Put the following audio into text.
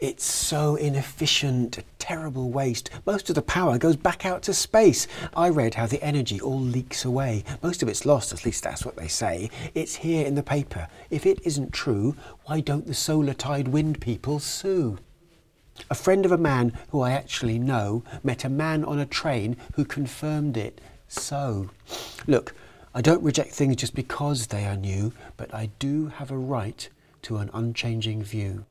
It's so inefficient, terrible waste. Most of the power goes back out to space. I read how the energy all leaks away. Most of it's lost, at least that's what they say. It's here in the paper. If it isn't true, why don't the solar tide wind people sue? A friend of a man who I actually know met a man on a train who confirmed it so. Look, I don't reject things just because they are new, but I do have a right to an unchanging view.